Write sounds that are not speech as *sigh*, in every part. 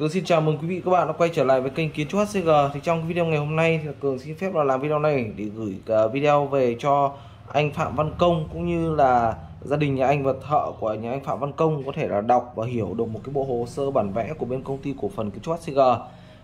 Cường xin chào mừng quý vị các bạn đã quay trở lại với kênh Kiến trúc HCG. Thì trong video ngày hôm nay thì Cường xin phép là làm video này để gửi video về cho anh Phạm Văn Công cũng như là gia đình nhà anh và thợ của nhà anh Phạm Văn Công có thể là đọc và hiểu được một cái bộ hồ sơ bản vẽ của bên công ty cổ phần Kiến trúc HCG.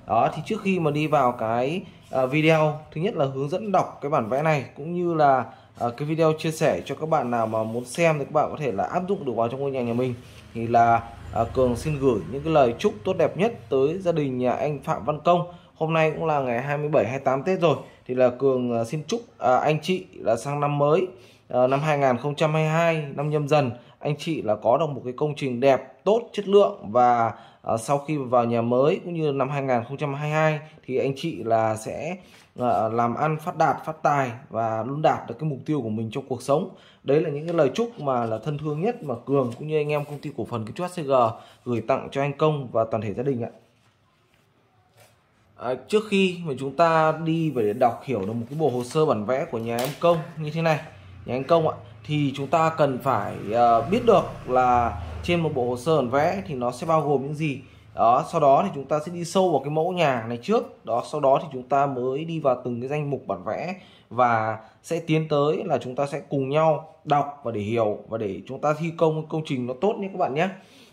Đó, thì trước khi mà đi vào cái à, video, thứ nhất là hướng dẫn đọc cái bản vẽ này cũng như là à, cái video chia sẻ cho các bạn nào mà muốn xem thì các bạn có thể là áp dụng được vào trong ngôi nhà nhà mình thì là à, Cường xin gửi những cái lời chúc tốt đẹp nhất tới gia đình nhà anh Phạm Văn Công. Hôm nay cũng là ngày 27 28 Tết rồi. Thì là Cường à, xin chúc à, anh chị là sang năm mới à, năm 2022 năm nhâm dần anh chị là có được một cái công trình đẹp tốt chất lượng và à, sau khi vào nhà mới cũng như năm 2022 thì anh chị là sẽ làm ăn phát đạt phát tài và luôn đạt được cái mục tiêu của mình trong cuộc sống. Đấy là những cái lời chúc mà là thân thương nhất mà cường cũng như anh em công ty cổ phần kiến trúc HCG gửi tặng cho anh công và toàn thể gia đình ạ. À, trước khi mà chúng ta đi về để đọc hiểu được một cái bộ hồ sơ bản vẽ của nhà em công như thế này. Nhà anh công ạ thì chúng ta cần phải uh, biết được là trên một bộ hồ sơ bản vẽ thì nó sẽ bao gồm những gì? Đó sau đó thì chúng ta sẽ đi sâu vào cái mẫu nhà này trước. Đó sau đó thì chúng ta mới đi vào từng cái danh mục bản vẽ và sẽ tiến tới là chúng ta sẽ cùng nhau đọc và để hiểu và để chúng ta thi công công trình nó tốt nhé các bạn nhé.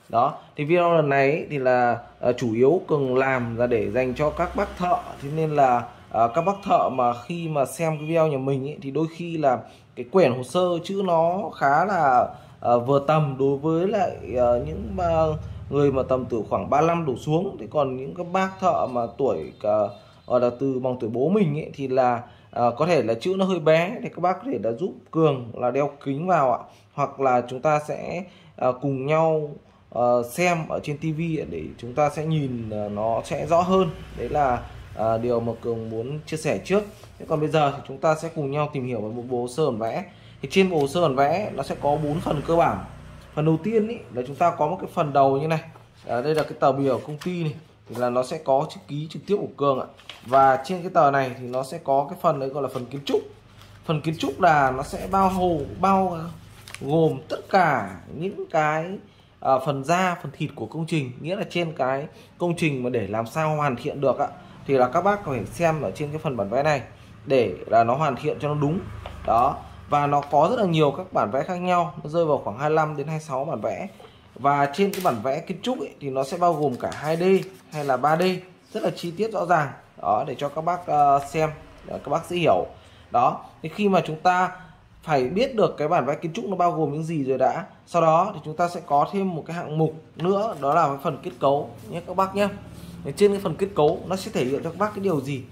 Đó thì video lần này thì là uh, chủ yếu cường làm là để dành cho các bác thợ. Thế nên là uh, các bác thợ mà khi mà xem cái video nhà mình ấy, thì đôi khi là cái quyển hồ sơ chữ nó khá là uh, vừa tầm đối với lại uh, những uh, người mà tầm từ khoảng 35 đổ xuống. Thì còn những các bác thợ mà tuổi uh, là từ bằng tuổi bố mình ấy, thì là uh, có thể là chữ nó hơi bé. Thì các bác có thể là giúp cường là đeo kính vào ạ. Hoặc là chúng ta sẽ uh, cùng nhau uh, xem ở trên tivi để chúng ta sẽ nhìn uh, nó sẽ rõ hơn. Đấy là uh, điều mà cường muốn chia sẻ trước. Thế còn bây giờ thì chúng ta sẽ cùng nhau tìm hiểu về một bộ sơ bản vẽ. Thì trên bộ sơ bản vẽ nó sẽ có bốn phần cơ bản phần đầu tiên ý, là chúng ta có một cái phần đầu như này. À, đây là cái tờ bìa công ty này thì là nó sẽ có chữ ký trực tiếp của cường ạ. Và trên cái tờ này thì nó sẽ có cái phần đấy gọi là phần kiến trúc. Phần kiến trúc là nó sẽ bao hồ bao à, gồm tất cả những cái à, phần da phần thịt của công trình. Nghĩa là trên cái công trình mà để làm sao hoàn thiện được ạ thì là các bác có thể xem ở trên cái phần bản vẽ này để là nó hoàn thiện cho nó đúng. Đó và nó có rất là nhiều các bản vẽ khác nhau. Nó rơi vào khoảng 25 đến 26 bản vẽ. Và trên cái bản vẽ kiến trúc ấy, thì nó sẽ bao gồm cả 2D hay là 3D rất là chi tiết rõ ràng. Đó để cho các bác uh, xem để các bác sẽ hiểu. Đó thì khi mà chúng ta phải biết được cái bản vẽ kiến trúc nó bao gồm những gì rồi đã sau đó thì chúng ta sẽ có thêm một cái hạng mục nữa đó là cái phần kết cấu nhé các bác nhé. Trên cái phần kết cấu nó sẽ thể hiện cho các bác cái điều gì?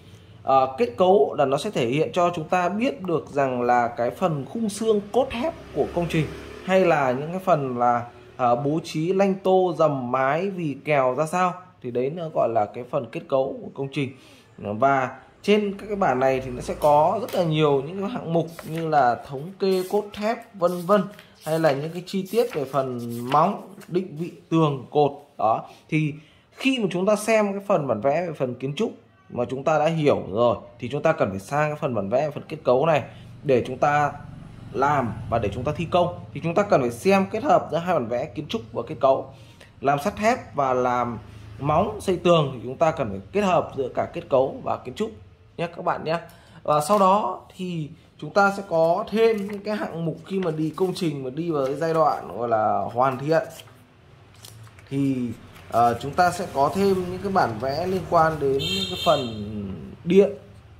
À, kết cấu là nó sẽ thể hiện cho chúng ta biết được rằng là cái phần khung xương cốt thép của công trình hay là những cái phần là à, bố trí lanh tô dầm mái vì kèo ra sao. Thì đấy nó gọi là cái phần kết cấu của công trình. Và trên các cái bản này thì nó sẽ có rất là nhiều những cái hạng mục như là thống kê cốt thép vân vân hay là những cái chi tiết về phần móng định vị tường cột. Đó thì khi mà chúng ta xem cái phần bản vẽ về phần kiến trúc mà chúng ta đã hiểu rồi, thì chúng ta cần phải sang cái phần bản vẽ, phần kết cấu này để chúng ta làm và để chúng ta thi công. Thì chúng ta cần phải xem kết hợp giữa hai bản vẽ kiến trúc và kết cấu, làm sắt thép và làm móng xây tường. Thì chúng ta cần phải kết hợp giữa cả kết cấu và kiến trúc nhé các bạn nhé. Và sau đó thì chúng ta sẽ có thêm những cái hạng mục khi mà đi công trình, mà đi vào cái giai đoạn gọi là hoàn thiện. Thì à, chúng ta sẽ có thêm những cái bản vẽ liên quan đến những cái phần điện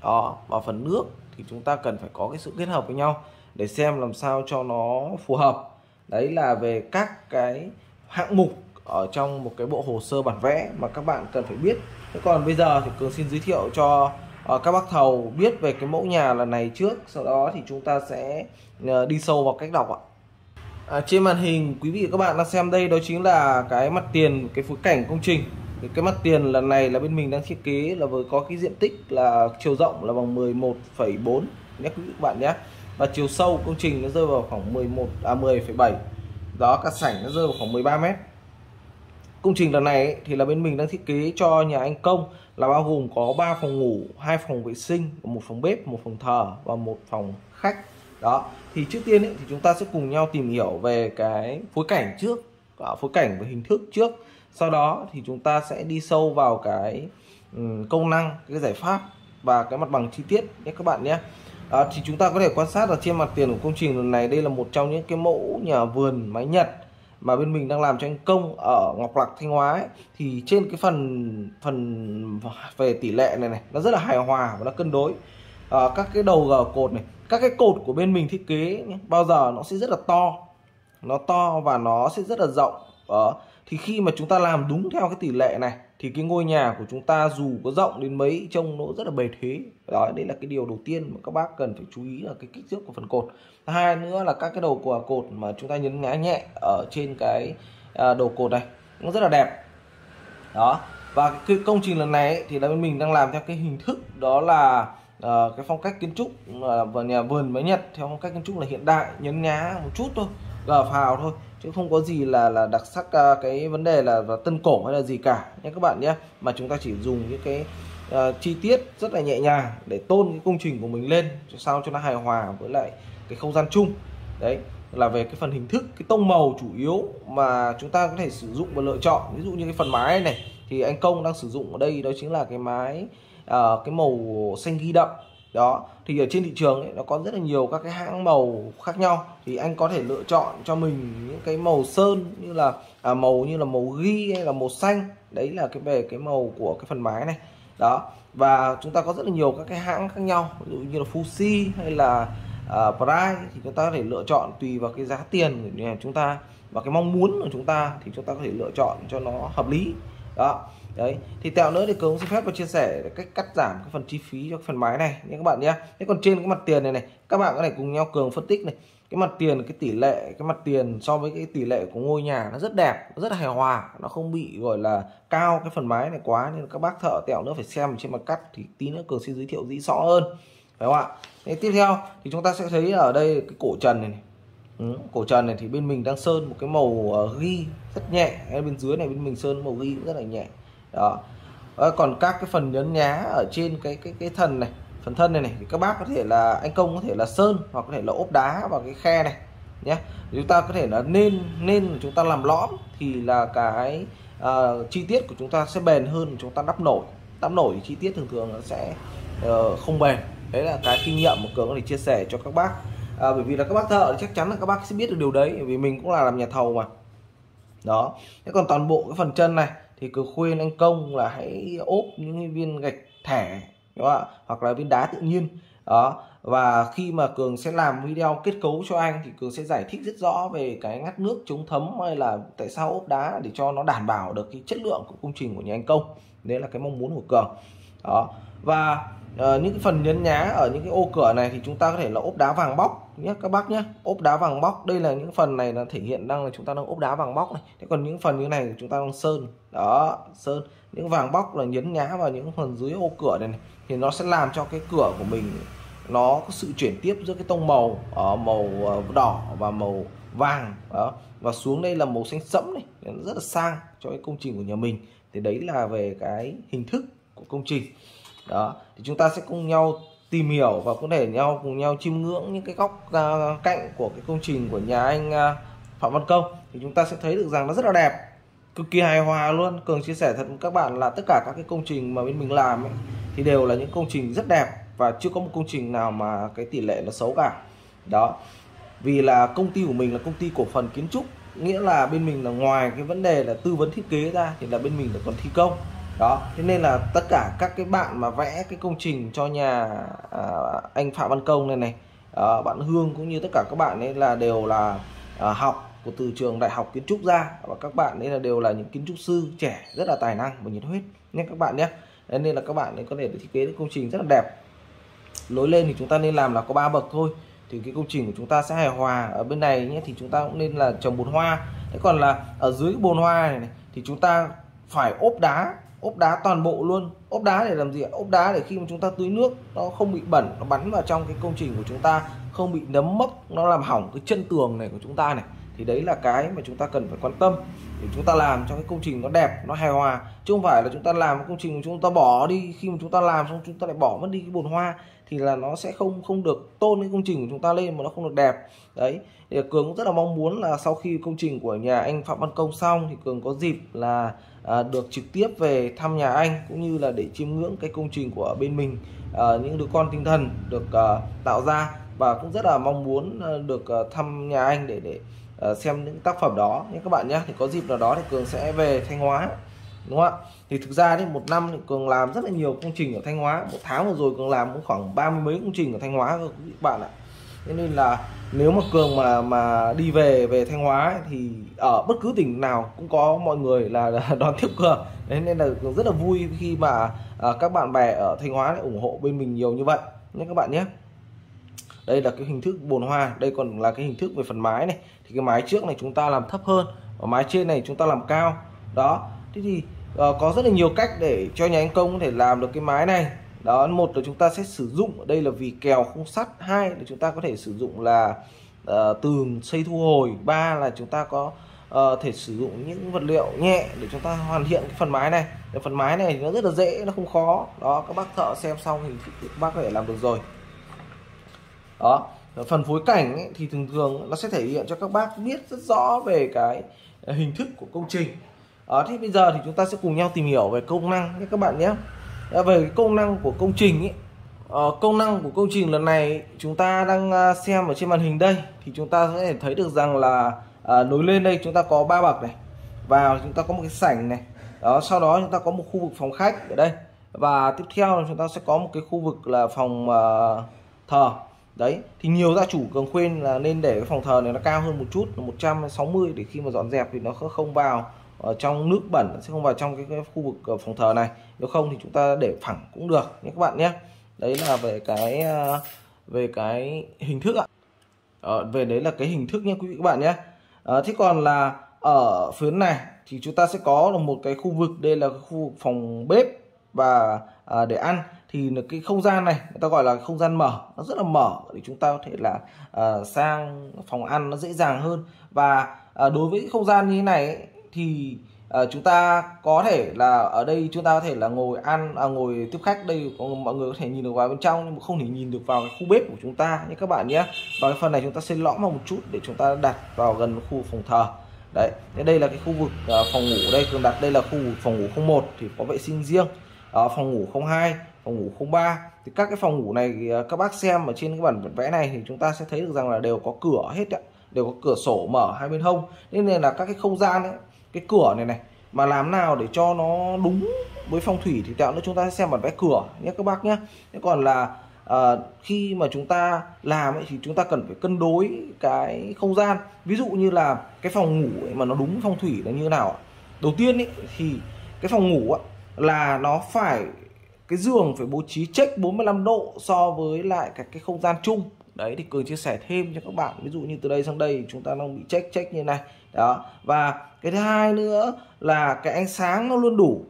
đó và phần nước. Thì chúng ta cần phải có cái sự kết hợp với nhau để xem làm sao cho nó phù hợp. Đấy là về các cái hạng mục ở trong một cái bộ hồ sơ bản vẽ mà các bạn cần phải biết. Thế còn bây giờ thì cường xin giới thiệu cho uh, các bác thầu biết về cái mẫu nhà lần này trước. Sau đó thì chúng ta sẽ uh, đi sâu vào cách đọc ạ à, trên màn hình quý vị và các bạn đang xem đây đó chính là cái mặt tiền cái phối cảnh công trình. Thì cái mặt tiền lần này là bên mình đang thiết kế là với có cái diện tích là chiều rộng là bằng 11,4 nhé quý vị các bạn nhé. Và chiều sâu công trình nó rơi vào khoảng 11 à 10,7 đó cả sảnh nó rơi vào khoảng 13 mét. Công trình lần này thì là bên mình đang thiết kế cho nhà anh công là bao gồm có 3 phòng ngủ hai phòng vệ sinh một phòng bếp một phòng thờ và một phòng khách đó thì trước tiên ấy, thì chúng ta sẽ cùng nhau tìm hiểu về cái phối cảnh trước à, phối cảnh và hình thức trước. Sau đó thì chúng ta sẽ đi sâu vào cái um, công năng cái giải pháp và cái mặt bằng chi tiết nhé các bạn nhé. À, thì chúng ta có thể quan sát ở trên mặt tiền của công trình lần này đây là một trong những cái mẫu nhà vườn mái nhật mà bên mình đang làm cho anh công ở Ngọc Lặc Thanh Hóa ấy, thì trên cái phần phần về tỷ lệ này này nó rất là hài hòa và nó cân đối. À, các cái đầu gờ cột này các cái cột của bên mình thiết kế nhé, bao giờ nó sẽ rất là to. Nó to và nó sẽ rất là rộng. Đó. Thì khi mà chúng ta làm đúng theo cái tỷ lệ này thì cái ngôi nhà của chúng ta dù có rộng đến mấy trông nó rất là bề thế. Đó đấy là cái điều đầu tiên mà các bác cần phải chú ý là cái kích thước của phần cột. Hai nữa là các cái đầu của cột mà chúng ta nhấn ngã nhẹ ở trên cái à, đầu cột này nó rất là đẹp. Đó. Và cái công trình lần này ấy, thì là bên mình đang làm theo cái hình thức đó là Ờ, cái phong cách kiến trúc và nhà vườn mới nhật theo phong cách kiến trúc là hiện đại nhấn nhá một chút thôi gờ phào thôi chứ không có gì là là đặc sắc uh, cái vấn đề là, là tân cổ hay là gì cả. Nhé các bạn nhé mà chúng ta chỉ dùng những cái uh, chi tiết rất là nhẹ nhàng để tôn cái công trình của mình lên cho sao cho nó hài hòa với lại cái không gian chung. Đấy là về cái phần hình thức cái tông màu chủ yếu mà chúng ta có thể sử dụng và lựa chọn. Ví dụ như cái phần mái này thì anh công đang sử dụng ở đây đó chính là cái mái uh, cái màu xanh ghi đậm. Đó thì ở trên thị trường ấy, nó có rất là nhiều các cái hãng màu khác nhau. Thì anh có thể lựa chọn cho mình những cái màu sơn như là à, màu như là màu ghi hay là màu xanh. Đấy là cái về cái màu của cái phần mái này. Đó và chúng ta có rất là nhiều các cái hãng khác nhau. Ví dụ như là Fuji hay là uh, Pride thì chúng ta có thể lựa chọn tùy vào cái giá tiền của chúng ta. Và cái mong muốn của chúng ta thì chúng ta có thể lựa chọn cho nó hợp lý. Đó đấy thì tẹo nữa thì cường xin phép và chia sẻ cách cắt giảm cái phần chi phí cho phần máy này nhé các bạn nhé. Thế còn trên cái mặt tiền này này các bạn có thể cùng nhau cường phân tích này. Cái mặt tiền cái tỷ lệ cái mặt tiền so với cái tỷ lệ của ngôi nhà nó rất đẹp nó rất hài hòa nó không bị gọi là cao cái phần mái này quá nên các bác thợ tẹo nữa phải xem trên mặt cắt thì tí nữa cường xin giới thiệu dĩ rõ hơn. Phải không ạ? Thế tiếp theo thì chúng ta sẽ thấy ở đây cái cổ trần này, này. Ừ, cổ trần này thì bên mình đang sơn một cái màu uh, ghi rất nhẹ. Bên dưới này bên mình sơn màu ghi rất là nhẹ đó. Ờ, còn các cái phần nhấn nhá ở trên cái cái cái thân này phần thân này này thì các bác có thể là anh công có thể là sơn hoặc có thể là ốp đá vào cái khe này nhé chúng ta có thể là nên nên chúng ta làm lõm thì là cái uh, chi tiết của chúng ta sẽ bền hơn chúng ta đắp nổi. Đắp nổi thì chi tiết thường thường nó sẽ uh, không bền. Đấy là cái kinh nghiệm mà cường có thể chia sẻ cho các bác. À, bởi vì là các bác thợ chắc chắn là các bác sẽ biết được điều đấy vì mình cũng là làm nhà thầu mà. Đó. Thế còn toàn bộ cái phần chân này thì cứ khuyên anh công là hãy ốp những viên gạch thẻ, đúng không ạ? Hoặc là viên đá tự nhiên. Đó. Và khi mà cường sẽ làm video kết cấu cho anh thì cường sẽ giải thích rất rõ về cái ngắt nước, chống thấm hay là tại sao ốp đá để cho nó đảm bảo được cái chất lượng của công trình của nhà anh công. Đấy là cái mong muốn của cường. Đó. Và uh, những cái phần nhấn nhá ở những cái ô cửa này thì chúng ta có thể là ốp đá vàng bóc nhé các bác nhé ốp đá vàng bóc đây là những phần này là thể hiện đang là chúng ta đang ốp đá vàng bóc này. Thế còn những phần như này thì chúng ta đang sơn. Đó sơn. Những vàng bóc là nhấn nhá vào những phần dưới ô cửa này, này thì nó sẽ làm cho cái cửa của mình nó có sự chuyển tiếp giữa cái tông màu ở màu ờ, đỏ và màu vàng. Đó và xuống đây là màu xanh sẫm này nó rất là sang cho cái công trình của nhà mình. Thì đấy là về cái hình thức của công trình đó thì chúng ta sẽ cùng nhau tìm hiểu và có thể nhau cùng nhau chiêm ngưỡng những cái góc uh, cạnh của cái công trình của nhà anh uh, Phạm Văn Công. Thì chúng ta sẽ thấy được rằng nó rất là đẹp cực kỳ hài hòa luôn. Cường chia sẻ thật với các bạn là tất cả các cái công trình mà bên mình làm ấy, thì đều là những công trình rất đẹp và chưa có một công trình nào mà cái tỷ lệ nó xấu cả. Đó vì là công ty của mình là công ty cổ phần kiến trúc nghĩa là bên mình là ngoài cái vấn đề là tư vấn thiết kế ra thì là bên mình là còn thi công đó thế nên là tất cả các cái bạn mà vẽ cái công trình cho nhà à, anh Phạm Văn Công này này à, bạn Hương cũng như tất cả các bạn ấy là đều là à, học của từ trường đại học kiến trúc ra và các bạn ấy là đều là những kiến trúc sư trẻ rất là tài năng và nhiệt huyết nhé các bạn nhé. Nên là các bạn ấy có thể thiết kế được công trình rất là đẹp. Lối lên thì chúng ta nên làm là có ba bậc thôi. Thì cái công trình của chúng ta sẽ hài hòa ở bên này nhé thì chúng ta cũng nên là trồng bồn hoa. Thế còn là ở dưới cái bồn hoa này, này thì chúng ta phải ốp đá ốp đá toàn bộ luôn. Ốp đá để làm gì ốp đá để khi mà chúng ta tưới nước, nó không bị bẩn, nó bắn vào trong cái công trình của chúng ta, không bị nấm mốc, nó làm hỏng cái chân tường này của chúng ta này. Thì đấy là cái mà chúng ta cần phải quan tâm để chúng ta làm cho cái công trình nó đẹp, nó hài hòa. Chứ không phải là chúng ta làm công trình chúng ta bỏ đi, khi mà chúng ta làm xong chúng ta lại bỏ mất đi cái bồn hoa, thì là nó sẽ không không được tôn cái công trình của chúng ta lên mà nó không được đẹp. Đấy, thì cường cũng rất là mong muốn là sau khi công trình của nhà anh phạm văn công xong thì cường có dịp là à, được trực tiếp về thăm nhà anh cũng như là để chiêm ngưỡng cái công trình của bên mình à, những đứa con tinh thần được à, tạo ra. Và cũng rất là mong muốn à, được à, thăm nhà anh để để à, xem những tác phẩm đó. Nhé các bạn nhé thì có dịp nào đó thì cường sẽ về thanh hóa đúng không ạ? Thì thực ra thì một năm thì cường làm rất là nhiều công trình ở thanh hóa. Một tháng vừa rồi cường làm cũng khoảng ba mươi mấy công trình ở thanh hóa các bạn ạ thế nên là nếu mà cường mà mà đi về về thanh hóa ấy, thì ở bất cứ tỉnh nào cũng có mọi người là, *laughs* đón tiếp cường. Thế nên là cường rất là vui khi mà à, các bạn bè ở thanh hóa ủng hộ bên mình nhiều như vậy. Nhé các bạn nhé. Đây là cái hình thức bồn hoa đây còn là cái hình thức về phần mái này. Thì cái mái trước này chúng ta làm thấp hơn và mái trên này chúng ta làm cao. Đó thế thì uh, có rất là nhiều cách để cho nhà anh công có thể làm được cái mái này đó một là chúng ta sẽ sử dụng ở đây là vì kèo không sắt. Hai là chúng ta có thể sử dụng là uh, tường xây thu hồi. Ba là chúng ta có uh, thể sử dụng những vật liệu nhẹ để chúng ta hoàn thiện cái phần mái này. Cái phần mái này thì nó rất là dễ nó không khó. Đó các bác thợ xem xong thì các bác có thể làm được rồi. Đó phần phối cảnh ấy, thì thường thường nó sẽ thể hiện cho các bác biết rất rõ về cái hình thức của công trình. Đó, thì bây giờ thì chúng ta sẽ cùng nhau tìm hiểu về công năng nhé các bạn nhé về cái công năng của công trình ấy ờ, công năng của công trình lần này chúng ta đang ờ, xem ở trên màn hình đây thì chúng ta sẽ thấy được rằng là ờ, nối lên đây chúng ta có ba bậc này và chúng ta có một cái sảnh này đó sau đó chúng ta có một khu vực phòng khách ở đây và tiếp theo là chúng ta sẽ có một cái khu vực là phòng uh, thờ. Đấy thì nhiều gia chủ cần khuyên là nên để cái phòng thờ này nó cao hơn một chút là 160 để khi mà dọn dẹp thì nó không vào ở trong nước bẩn sẽ không vào trong cái, cái khu vực ờ, phòng thờ này. Nếu không thì chúng ta để phẳng cũng được nhé các bạn nhé. Đấy là về cái ờ, về cái hình thức ạ. Ờ, về đấy là cái hình thức nhé quý vị các bạn nhé. À, thế còn là ở phía này thì chúng ta sẽ có một cái khu vực đây là khu vực phòng bếp và à, để ăn. Thì cái không gian này người ta gọi là không gian mở nó rất là mở để chúng ta có thể là à, sang phòng ăn nó dễ dàng hơn. Và à, đối với không gian như thế này ấy, thì uh, chúng ta có thể là ở đây chúng ta có thể là ngồi ăn à, ngồi tiếp khách. Đây mọi người có thể nhìn được vào bên trong nhưng mà không thể nhìn được vào cái khu bếp của chúng ta nhé các bạn nhé. Và cái phần này chúng ta sẽ lõm vào một chút để chúng ta đặt vào gần khu phòng thờ. Đấy thế đây là cái khu vực uh, phòng ngủ đây thường đặt đây là khu vực phòng ngủ 01 thì có vệ sinh riêng. Ở phòng ngủ 02 phòng ngủ 03 thì các cái phòng ngủ này các bác xem ở trên cái bản vẽ này thì chúng ta sẽ thấy được rằng là đều có cửa hết ạ đều có cửa sổ mở hai bên hông. Nên là các cái không gian ấy cái cửa này này mà làm nào để cho nó đúng với phong thủy thì tạo nữa chúng ta sẽ xem bản vẽ cửa nhé các bác nhé. Thế còn là à, khi mà chúng ta làm ấy, thì chúng ta cần phải cân đối cái không gian. Ví dụ như là cái phòng ngủ ấy mà nó đúng phong thủy là như thế nào đầu tiên ấy, thì cái phòng ngủ ấy, là nó phải cái giường phải bố trí trách 45 độ so với lại cái cái không gian chung. Đấy thì cường chia sẻ thêm cho các bạn. Ví dụ như từ đây sang đây chúng ta đang bị trách trách như này đó. Và cái thứ hai nữa là cái ánh sáng nó luôn đủ.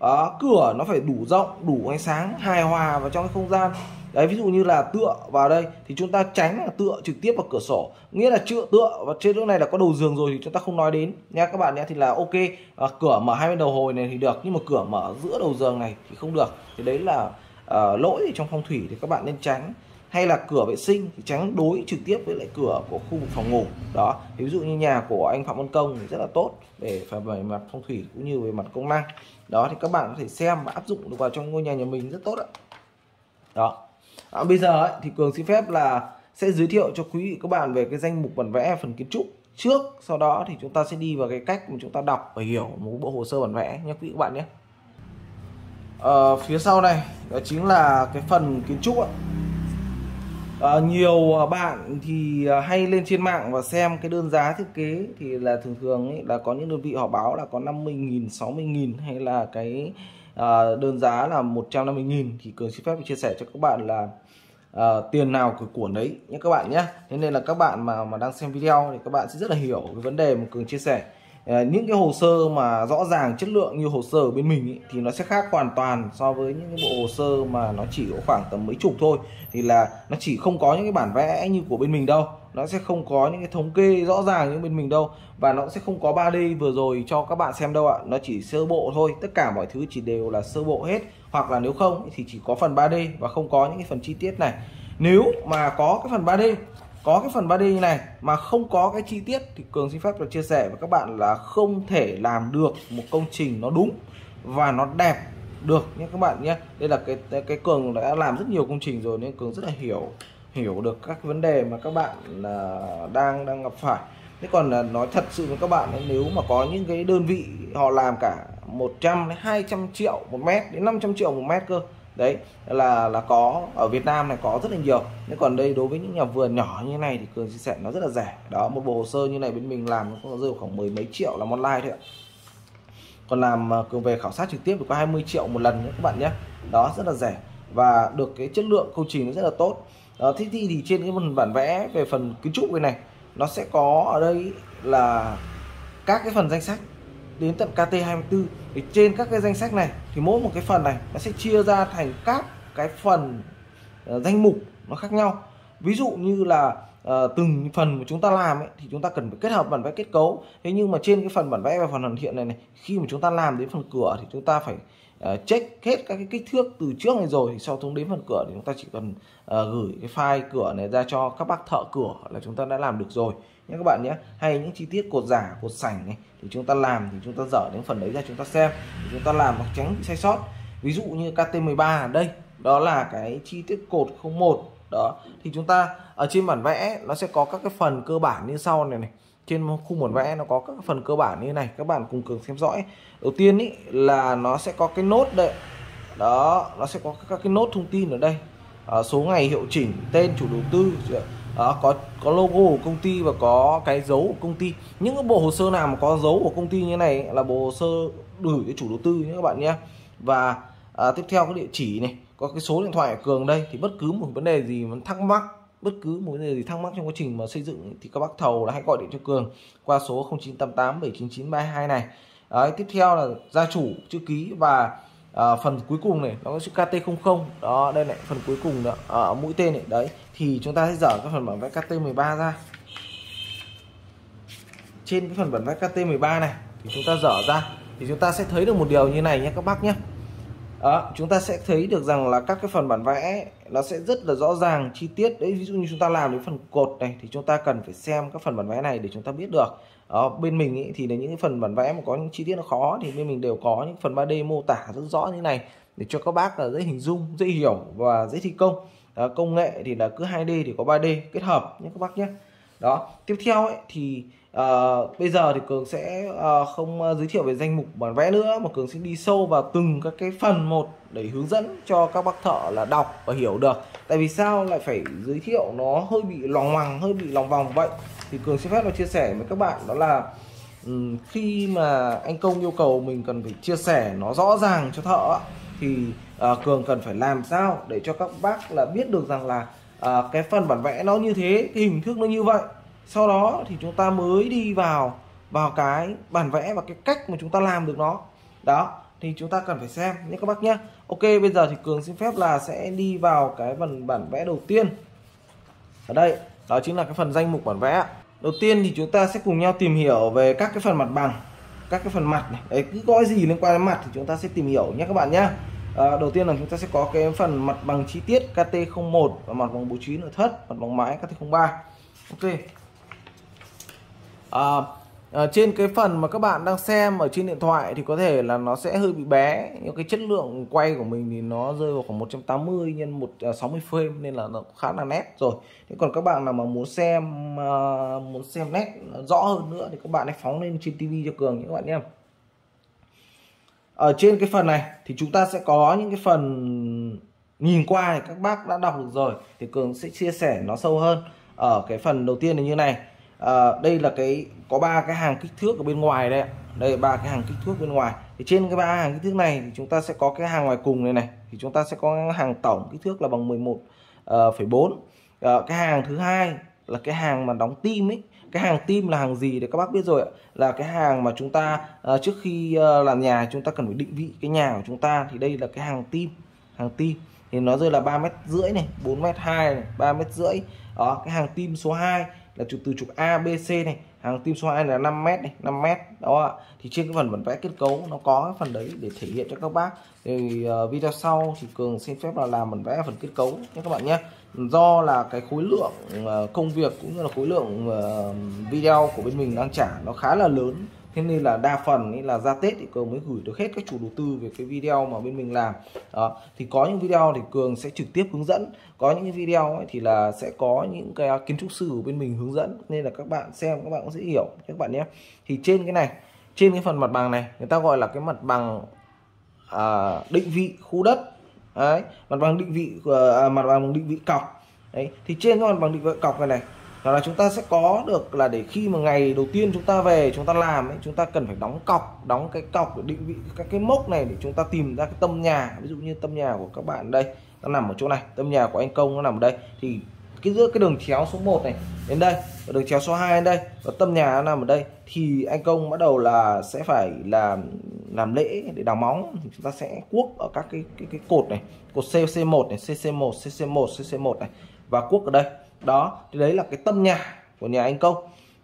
Đó, cửa nó phải đủ rộng đủ ánh sáng hài hòa vào trong cái không gian. Đấy ví dụ như là tựa vào đây thì chúng ta tránh là tựa trực tiếp vào cửa sổ. Nghĩa là chữa tựa và trên lúc này là có đầu giường rồi thì chúng ta không nói đến. Nha các bạn nhé thì là ok. À, cửa mở hai bên đầu hồi này thì được nhưng mà cửa mở giữa đầu giường này thì không được. Thì đấy là uh, lỗi trong phong thủy thì các bạn nên tránh hay là cửa vệ sinh thì tránh đối trực tiếp với lại cửa của khu vực phòng ngủ. Đó ví dụ như nhà của anh phạm văn công thì rất là tốt để phải về mặt phong thủy cũng như về mặt công năng. Đó thì các bạn có thể xem và áp dụng được vào trong ngôi nhà nhà mình rất tốt ạ. Đó. À, bây giờ ấy, thì cường xin phép là sẽ giới thiệu cho quý vị các bạn về cái danh mục bản vẽ phần kiến trúc. Trước sau đó thì chúng ta sẽ đi vào cái cách mà chúng ta đọc và hiểu một bộ hồ sơ bản vẽ nhé quý vị các bạn nhé. À, phía sau này đó chính là cái phần kiến trúc ạ. À, nhiều ờ, bạn thì ờ, hay lên trên mạng và xem cái đơn giá thiết kế thì là thường thường ấy, là có những đơn vị họ báo là có 50.000, 60.000 hay là cái à, đơn giá là 150.000 thì Cường xin phép chia sẻ cho các bạn là à, tiền nào của của đấy nhé các bạn nhé. Thế nên là các bạn mà mà đang xem video thì các bạn sẽ rất là hiểu cái vấn đề mà Cường chia sẻ. Ờ, những cái hồ sơ mà rõ ràng chất lượng như hồ sơ ở bên mình ý, thì nó sẽ khác hoàn toàn so với những cái bộ hồ sơ mà nó chỉ có khoảng tầm mấy chục thôi. Thì là nó chỉ không có những cái bản vẽ như của bên mình đâu. Nó sẽ không có những cái thống kê rõ ràng như bên mình đâu. Và nó sẽ không có 3D vừa rồi cho các bạn xem đâu ạ. Nó chỉ sơ bộ thôi. Tất cả mọi thứ chỉ đều là sơ bộ hết. Hoặc là nếu không thì chỉ có phần 3D và không có những cái phần chi tiết này. Nếu mà có cái phần 3D có cái phần 3D như này mà không có cái chi tiết thì Cường xin phép được chia sẻ với các bạn là không thể làm được một công trình nó đúng và nó đẹp được nhé các bạn nhé. Đây là cái cái cường đã làm rất nhiều công trình rồi nên cường rất là hiểu hiểu được các vấn đề mà các bạn là đang đang gặp phải. Thế còn là nói thật sự với các bạn ấy, nếu mà có những cái đơn vị họ làm cả 100 đến 200 triệu một mét đến 500 triệu một mét cơ đấy là là có ở Việt Nam này có rất là nhiều. Nhưng còn đây đối với những nhà vườn nhỏ như này thì cường chia sẻ nó rất là rẻ. Đó một bộ hồ sơ như này bên mình làm nó cũng rơi khoảng mười mấy triệu là online thôi ạ. Còn làm à, cường về khảo sát trực tiếp thì có 20 triệu một lần nhé các bạn nhé. Đó rất là rẻ. Và được cái chất lượng công trình nó rất là tốt. Đó, thế thì, thì trên cái phần bản vẽ về phần kiến trúc này này nó sẽ có ở đây là các cái phần danh sách đến tận KT24 thì trên các cái danh sách này thì mỗi một cái phần này nó sẽ chia ra thành các cái phần uh, danh mục nó khác nhau. Ví dụ như là uh, từng phần mà chúng ta làm ấy, thì chúng ta cần phải kết hợp bản vẽ kết cấu. Thế nhưng mà trên cái phần bản vẽ và phần hoàn thiện này này khi mà chúng ta làm đến phần cửa thì chúng ta phải uh, check hết các cái kích thước từ trước này rồi thì sau xuống đến phần cửa thì chúng ta chỉ cần uh, gửi cái file cửa này ra cho các bác thợ cửa là chúng ta đã làm được rồi nhé các bạn nhé. Hay những chi tiết cột giả cột sảnh này thì chúng ta làm thì chúng ta dở đến phần đấy ra chúng ta xem thì chúng ta làm hoặc tránh bị sai sót. Ví dụ như KT13 ở đây đó là cái chi tiết cột 01 đó. Thì chúng ta ở trên bản vẽ nó sẽ có các cái phần cơ bản như sau này này. Trên khung bản vẽ nó có các phần cơ bản như này các bạn cùng cường xem dõi. Đầu tiên ý là nó sẽ có cái nốt đây đó nó sẽ có các cái nốt thông tin ở đây. À, số ngày hiệu chỉnh tên chủ đầu tư đó, có có logo của công ty và có cái dấu của công ty. Những cái bộ hồ sơ nào mà có dấu của công ty như này là bộ hồ sơ gửi cho chủ đầu tư nhé các bạn nhé. Và à, tiếp theo cái địa chỉ này có cái số điện thoại của cường đây thì bất cứ một vấn đề gì mà thắc mắc bất cứ một vấn đề gì thắc mắc trong quá trình mà xây dựng thì các bác thầu là hãy gọi điện cho cường qua số 0988 799 32 này. Đấy, tiếp theo là gia chủ chữ ký và à, phần cuối cùng này nó có chữ KT00 đó đây này phần cuối cùng đó ở mũi tên này. Đấy thì chúng ta sẽ dở cái phần bản vẽ KT13 ra. Trên cái phần bản vẽ KT13 này thì chúng ta dở ra. Thì chúng ta sẽ thấy được một điều như này nhé các bác nhé. Đó, chúng ta sẽ thấy được rằng là các cái phần bản vẽ nó sẽ rất là rõ ràng chi tiết. Đấy ví dụ như chúng ta làm đến phần cột này thì chúng ta cần phải xem các phần bản vẽ này để chúng ta biết được đó, bên mình ý, thì là những cái phần bản vẽ mà có những chi tiết nó khó thì bên mình đều có những phần 3D mô tả rất rõ như này để cho các bác là dễ hình dung dễ hiểu và dễ thi công. Đó, công nghệ thì là cứ 2D thì có 3D kết hợp nhé các bác nhé. Đó tiếp theo ấy, thì uh, bây giờ thì cường sẽ uh, không ờ, giới thiệu về danh mục bản vẽ nữa mà cường sẽ đi sâu vào từng các cái phần một để hướng dẫn cho các bác thợ là đọc và hiểu được. Tại vì sao lại phải giới thiệu nó hơi bị lòng hoàng hơi bị lòng vòng vậy? Thì cường xin phép là chia sẻ với các bạn đó là um, khi mà anh công yêu cầu mình cần phải chia sẻ nó rõ ràng cho thợ thì uh, cường cần phải làm sao để cho các bác là biết được rằng là uh, cái phần bản vẽ nó như thế cái hình thức nó như vậy sau đó thì chúng ta mới đi vào vào cái bản vẽ và cái cách mà chúng ta làm được nó. Đó thì chúng ta cần phải xem nhé các bác nhé. Ok bây giờ thì cường xin phép là sẽ đi vào cái phần bản vẽ đầu tiên. Ở đây đó chính là cái phần danh mục bản vẽ. Đầu tiên thì chúng ta sẽ cùng nhau tìm hiểu về các cái phần mặt bằng các cái phần mặt này. Đấy cứ có gì liên quan đến mặt thì chúng ta sẽ tìm hiểu nhé các bạn nhé. À, đầu tiên là chúng ta sẽ có cái phần mặt bằng chi tiết KT01 và mặt bằng bố trí nội thất mặt bằng mái KT03 ok à, à, trên cái phần mà các bạn đang xem ở trên điện thoại thì có thể là nó sẽ hơi bị bé. Nhưng cái chất lượng quay của mình thì nó rơi vào khoảng 180 nhân 160 à, frame nên là nó khá là nét rồi. Thế còn các bạn nào mà muốn xem uh, muốn xem nét rõ hơn nữa thì các bạn hãy phóng lên trên tivi cho cường các bạn nhé. Ở trên cái phần này thì chúng ta sẽ có những cái phần nhìn qua thì các bác đã đọc được rồi thì cường sẽ chia sẻ nó sâu hơn. Ở cái phần đầu tiên là như này à, đây là cái có ba cái hàng kích thước ở bên ngoài đây đây ba cái hàng kích thước bên ngoài. Thì trên cái ba hàng kích thước này thì chúng ta sẽ có cái hàng ngoài cùng này này. Thì chúng ta sẽ có hàng tổng kích thước là bằng 11,4 uh, uh, cái hàng thứ hai là cái hàng mà đóng tim ấy. Cái hàng tim là hàng gì để các bác biết rồi ạ? Là cái hàng mà chúng ta uh, trước khi uh, làm nhà chúng ta cần phải định vị cái nhà của chúng ta. Thì đây là cái hàng tim hàng tim. Thì nó rơi là ba mét rưỡi này 4 mét hai này ba mét rưỡi. Đó cái hàng tim số 2 là trục từ trục A B C này hàng tim số 2 là 5 mét này 5 mét đó ạ. Thì trên cái phần bản vẽ kết cấu nó có cái phần đấy để thể hiện cho các bác. Thì uh, video sau thì cường xin phép là làm bản vẽ phần kết cấu nhé các bạn nhé. Do là cái khối lượng uh, công việc cũng như là khối lượng uh, video của bên mình đang trả nó khá là lớn thế nên là đa phần ý là ra tết thì cường mới gửi được hết các chủ đầu tư về cái video mà bên mình làm. Đó thì có những video thì cường sẽ trực tiếp hướng dẫn có những video ấy thì là sẽ có những cái kiến trúc sư của bên mình hướng dẫn nên là các bạn xem các bạn cũng sẽ hiểu các bạn nhé. Thì trên cái này trên cái phần mặt bằng này người ta gọi là cái mặt bằng à, định vị khu đất. Đấy mặt bằng định vị à, à mặt bằng định vị cọc. Đấy thì trên cái mặt bằng định vị cọc này này hoặc là chúng ta sẽ có được là để khi mà ngày đầu tiên chúng ta về chúng ta làm ấy, chúng ta cần phải đóng cọc đóng cái cọc để định vị các cái mốc này để chúng ta tìm ra cái tâm nhà. Ví dụ như tâm nhà của các bạn đây nó nằm ở chỗ này. Tâm nhà của anh công nó nằm ở đây. Thì cái giữa cái đường chéo số 1 này đến đây và đường chéo số 2 đến đây và tâm nhà nó nằm ở đây thì anh công bắt đầu là sẽ phải là làm lễ để đào móng. Thì chúng ta sẽ cuốc ở các cái cái, cái cột này cột CC1 này CC1 CC1 CC1 này và cuốc ở đây đó thì đấy là cái tâm nhà của nhà anh công.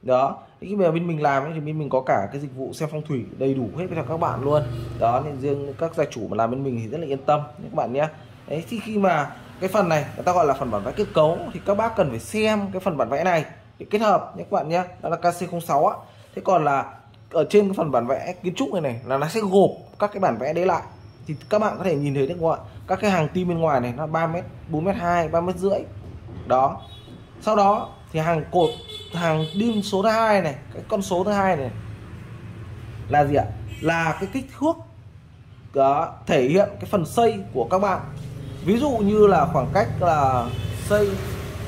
Đó thì khi mà bên mình làm ấy, thì bên mình có cả cái dịch vụ xem phong thủy đầy đủ hết cho các bạn luôn. Đó nên riêng các gia chủ mà làm bên mình thì rất là yên tâm các bạn nhé. Đấy thì khi mà cái phần này người ta gọi là phần bản vẽ kết cấu thì các bác cần phải xem cái phần bản vẽ này để kết hợp nhé các bạn nhé. Đó là KC06 á. Thế còn là ở trên cái phần bản vẽ kiến trúc này này là nó sẽ gộp các cái bản vẽ đấy lại. Thì các bạn có thể nhìn thấy được không ạ? Các cái hàng tim bên ngoài này nó 3 mét 4 mét 2 3 mét rưỡi. Đó sau đó thì hàng cột hàng đinh số thứ hai này cái con số thứ hai này là gì ạ? Là cái kích thước đó, thể hiện cái phần xây của các bạn. Ví dụ như là khoảng cách là xây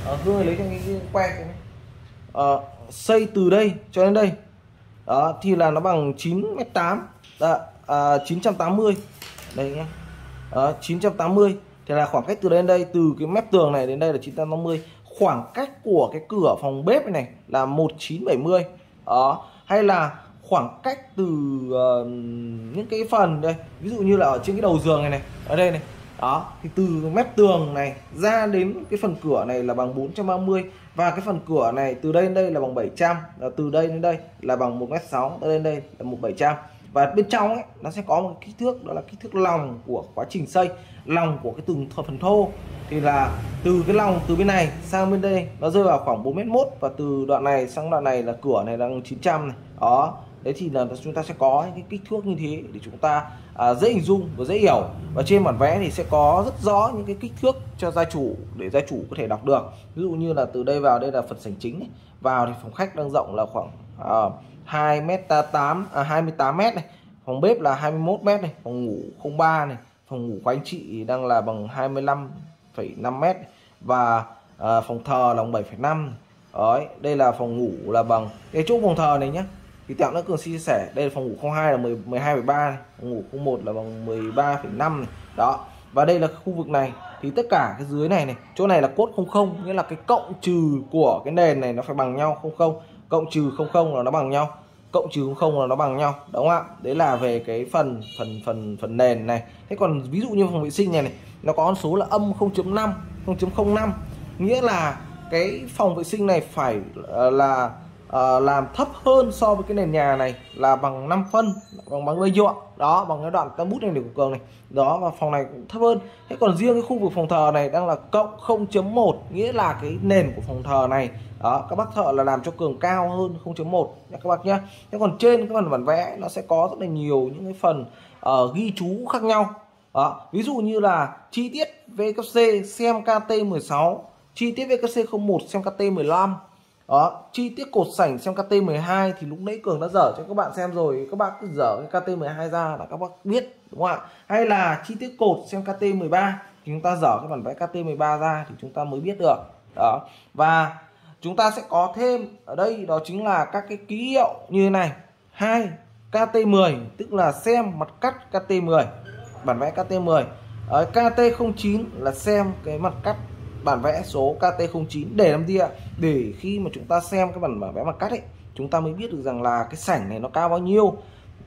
ờ, hương lấy cho cái, cái que này. Ờ, xây từ đây cho đến đây. Đó thì là nó bằng 9 m 8 à, uh, 980 đây nhé à, 980 thì là khoảng cách từ đây đến đây từ cái mép tường này đến đây là 980 khoảng cách của cái cửa phòng bếp này, này là 1970 đó ờ, hay là khoảng cách từ uh, những cái phần đây ví dụ như là ở trên cái đầu giường này này ở đây này đó thì từ mép tường này ra đến cái phần cửa này là bằng 430 và cái phần cửa này từ đây đến đây là bằng 700 và ờ, từ đây đến đây là bằng 1m6 tới đến đây là 1700 và bên trong ấy nó sẽ có một kích thước đó là kích thước lòng của quá trình xây lòng của cái từng phần thô. Thì là từ cái lòng từ bên này sang bên đây nó rơi vào khoảng 4m1 và từ đoạn này sang đoạn này là cửa này là 900 này. Đó đấy thì là chúng ta sẽ có những cái kích thước như thế để chúng ta à, dễ hình dung và dễ hiểu. Và trên bản vẽ thì sẽ có rất rõ những cái kích thước cho gia chủ để gia chủ có thể đọc được. Ví dụ như là từ đây vào đây là phần sảnh chính này. vào thì phòng khách đang rộng là khoảng à, 2 m 8 à, 28 m này. Phòng bếp là 21 m này. Phòng ngủ 03 này phòng ngủ của anh chị đang là bằng 25,5 m và à, phòng thờ là bằng 7,5 đấy đây là phòng ngủ là bằng cái chỗ phòng thờ này nhé thì tẹo nó cường chia sẻ đây là phòng ngủ 02 là 10 12,3 phòng ngủ 01 là bằng 13,5 này đó và đây là khu vực này. Thì tất cả cái dưới này này chỗ này là cốt không không nghĩa là cái cộng trừ của cái nền này nó phải bằng nhau không không. Cộng trừ không không là nó bằng nhau cộng trừ không là nó bằng nhau đúng không ạ? Đấy là về cái phần phần phần phần nền này. Thế còn ví dụ như phòng vệ sinh này này nó có con số là âm 0.5 0.05 nghĩa là cái phòng vệ sinh này phải uh, là uh, làm thấp hơn so với cái nền nhà này là bằng 5 phân bằng bằng dây nhựa đó bằng cái đoạn tam bút này để của cường này. Đó và phòng này cũng thấp hơn. Thế còn riêng cái khu vực phòng thờ này đang là cộng 0.1 nghĩa là cái nền của phòng thờ này. Đó các bác thợ là làm cho cường cao hơn 0.1 nha các bác nhé thế còn trên cái phần bản vẽ nó sẽ có rất là nhiều những cái phần uh, ghi chú khác nhau. Đó. ví dụ như là chi tiết VKC xem KT16 chi tiết VKC 01 xem KT15 đó, chi tiết cột sảnh xem KT12 thì lúc nãy cường đã dở cho các bạn xem rồi. Các bạn cứ dở cái KT12 ra là các bạn biết, đúng không ạ? Hay là chi tiết cột xem KT13 thì chúng ta dở cái bản vẽ KT13 ra thì chúng ta mới biết được. Đó, và chúng ta sẽ có thêm ở đây, đó chính là các cái ký hiệu như thế này. Hai KT10 tức là xem mặt cắt KT10 bản vẽ KT10 ở KT09 là xem cái mặt cắt bản vẽ số KT09 để làm gì ạ? Để khi mà chúng ta xem cái bản vẽ mặt cắt ấy, chúng ta mới biết được rằng là cái sảnh này nó cao bao nhiêu,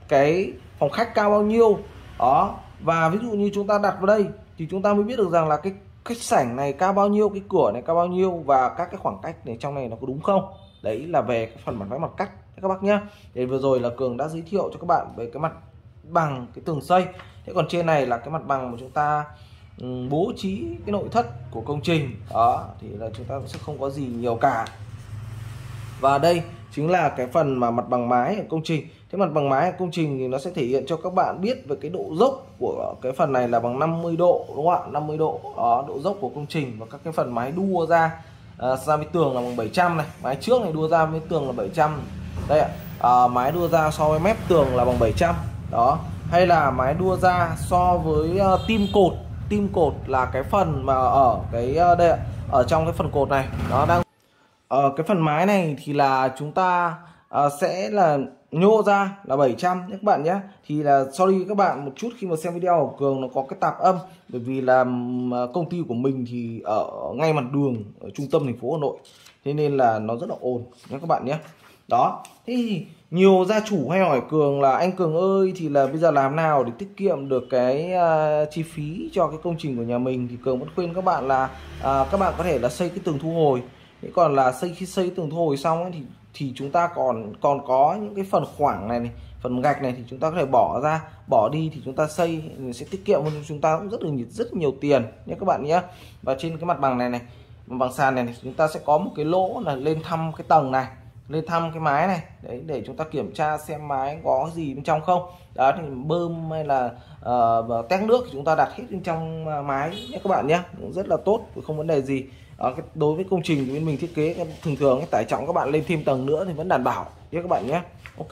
cái phòng khách cao bao nhiêu. Đó, và ví dụ như chúng ta đặt vào đây thì chúng ta mới biết được rằng là cái cái sảnh này cao bao nhiêu, cái cửa này cao bao nhiêu và các cái khoảng cách này trong này nó có đúng không? Đấy là về cái phần bản vẽ mặt cắt các bác nhé thì vừa rồi là cường đã giới thiệu cho các bạn về cái mặt bằng, cái tường xây. Thế còn trên này là cái mặt bằng mà chúng ta bố trí cái nội thất của công trình. Đó thì là chúng ta sẽ không có gì nhiều cả. Và đây chính là cái phần mà mặt bằng mái ở công trình. Thế mặt bằng mái ở công trình thì nó sẽ thể hiện cho các bạn biết về cái độ dốc của cái phần này là bằng 50 độ đúng không ạ? 50 độ. Đó độ dốc của công trình và các cái phần mái đua ra. À, ra với tường là bằng 700 này. Mái trước này đua ra với tường là 700 đây ạ. À, mái đua ra so với mép tường là bằng 700 đó. Hay là mái đua ra so với uh, tim cột tim cột là cái phần mà ở cái ờ, đây ở trong cái phần cột này. Nó đang ở cái phần mái này thì là chúng ta uh, sẽ là nhô ra là 700 nhé các bạn nhé. Thì là sorry các bạn một chút khi mà xem video của cường nó có cái tạp âm bởi vì là công ty của mình thì ở ngay mặt đường ở trung tâm thành phố hà nội. Thế nên là nó rất là ồn nhé các bạn nhé. Đó thế thì nhiều gia chủ hay hỏi cường là anh cường ơi thì là bây giờ làm nào để tiết kiệm được cái uh, chi phí cho cái công trình của nhà mình? Thì cường vẫn khuyên các bạn là uh, các bạn có thể là xây cái tường thu hồi. Thế còn là xây khi xây tường thu hồi xong ấy, thì thì chúng ta còn còn có những cái phần khoảng này, này phần gạch này thì chúng ta có thể bỏ ra bỏ đi thì chúng ta xây sẽ tiết kiệm hơn chúng ta cũng rất là rất nhiều tiền nhé các bạn nhé. Và trên cái mặt bằng này này bằng sàn này, này chúng ta sẽ có một cái lỗ là lên thăm cái tầng này lên thăm cái mái này. Đấy để chúng ta kiểm tra xem mái có gì bên trong không. Đó thì bơm hay là uh, tét nước thì chúng ta đặt hết bên trong ờ, mái nhé các bạn nhé. Cũng rất là tốt không vấn đề gì. Đó, cái, đối với công trình bên mình thiết kế thường thường cái tải trọng các bạn lên thêm tầng nữa thì vẫn đảm bảo nhé các bạn nhé. Ok.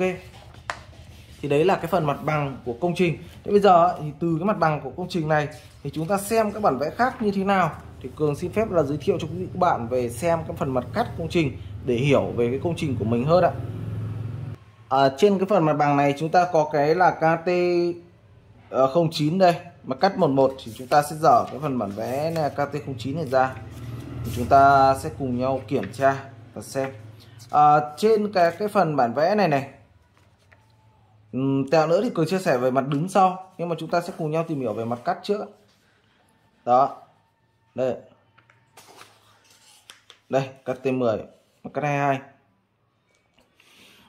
Thì đấy là cái phần mặt bằng của công trình. Thế bây giờ thì từ cái mặt bằng của công trình này thì chúng ta xem các bản vẽ khác như thế nào thì cường xin phép là giới thiệu cho quý vị các bạn về xem cái phần mặt cắt công trình để hiểu về cái công trình của mình hơn ạ. À, trên cái phần mặt bằng này chúng ta có cái là KT 09 ờ, đây. Mà cắt 11 thì chúng ta sẽ dở cái phần bản vẽ này KT09 này ra. Thì chúng ta sẽ cùng nhau kiểm tra và xem. À, trên cái cái phần bản vẽ này này tẹo nữa thì cường chia sẻ về mặt đứng sau. Nhưng mà chúng ta sẽ cùng nhau tìm hiểu về mặt cắt trước đó đây. Đây cắt T10 cắt 22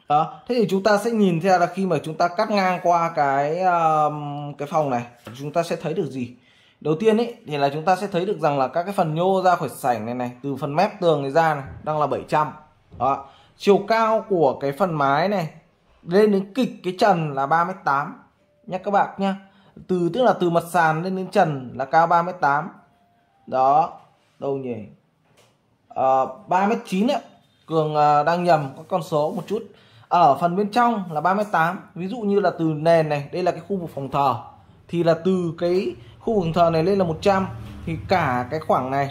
đó thế thì chúng ta sẽ nhìn theo là khi mà chúng ta cắt ngang qua cái um, cái phòng này chúng ta sẽ thấy được gì? Đầu tiên ấy thì là chúng ta sẽ thấy được rằng là các cái phần nhô ra khỏi sảnh này này từ phần mép tường này ra này đang là 700 đó. Chiều cao của cái phần mái này lên đến kịch cái trần là 38 nhé các bạn nhé từ tức là từ mặt sàn lên đến trần là cao 38 đó đâu nhỉ? Ờ, ba 39 chín cường à, đang nhầm các con số một chút. Ở phần bên trong là 38 ví dụ như là từ nền này đây là cái khu vực phòng thờ. Thì là từ cái khu vực phòng thờ này lên là 100 thì cả cái khoảng này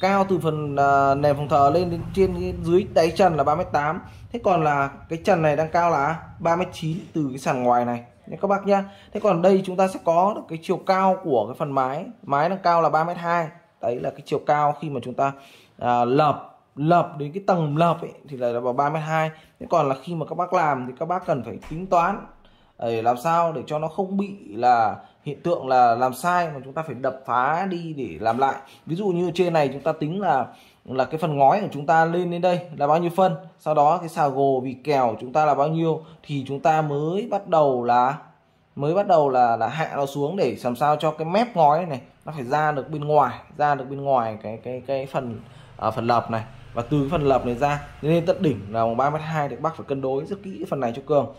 cao từ phần uh, nền phòng thờ lên đến trên dưới đáy trần là 38 thế còn là cái trần này đang cao là 39 từ cái sàn ngoài này. Nhé các bác nhá. Thế còn đây chúng ta sẽ có được cái chiều cao của cái phần mái. Mái đang cao là 3m2 đấy là cái chiều cao khi mà chúng ta à, lợp lợp đến cái tầng lợp ấy thì là vào 32 thế còn là khi mà các bác làm thì các bác cần phải tính toán để làm sao để cho nó không bị là hiện tượng là làm sai mà chúng ta phải đập phá đi để làm lại. Ví dụ như trên này chúng ta tính là là cái phần ngói của chúng ta lên đến đây là bao nhiêu phân sau đó cái xào gồ vì kèo chúng ta là bao nhiêu thì chúng ta mới bắt đầu là mới bắt đầu là là hạ nó xuống để làm sao cho cái mép ngói này nó phải ra được bên ngoài ra được bên ngoài cái cái cái phần uh, phần lợp này. Và từ cái phần lợp này ra nên tận đỉnh là bằng 3 mét hai thì bác phải cân đối rất kỹ cái phần này cho cường.